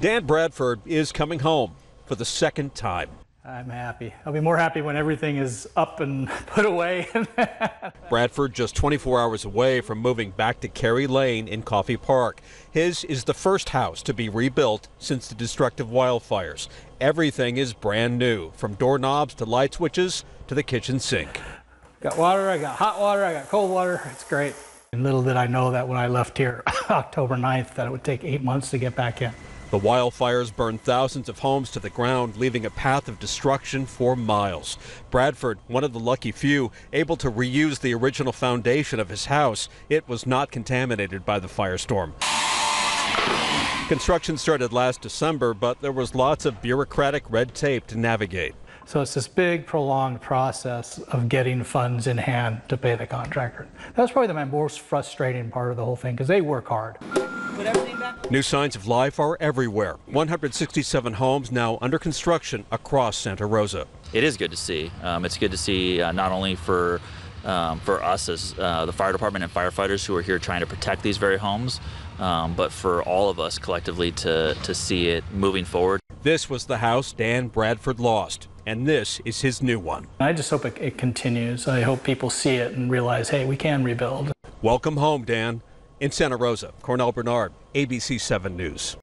Dan Bradford is coming home for the second time. I'm happy. I'll be more happy when everything is up and put away. Bradford just 24 hours away from moving back to Kerry Lane in Coffey Park. His is the first house to be rebuilt since the destructive wildfires. Everything is brand new, from doorknobs to light switches to the kitchen sink. got water, I got hot water, I got cold water. It's great. And little did I know that when I left here October 9th that it would take eight months to get back in. The wildfires burned thousands of homes to the ground, leaving a path of destruction for miles. Bradford, one of the lucky few, able to reuse the original foundation of his house. It was not contaminated by the firestorm. Construction started last December, but there was lots of bureaucratic red tape to navigate. So it's this big, prolonged process of getting funds in hand to pay the contractor. That's probably the most frustrating part of the whole thing because they work hard. New signs of life are everywhere. 167 homes now under construction across Santa Rosa. It is good to see. Um, it's good to see uh, not only for um, for us as uh, the fire department and firefighters who are here trying to protect these very homes, um, but for all of us collectively to to see it moving forward. This was the house Dan Bradford lost, and this is his new one. I just hope it, it continues. I hope people see it and realize, hey, we can rebuild. Welcome home, Dan. In Santa Rosa, Cornell Bernard, ABC 7 News.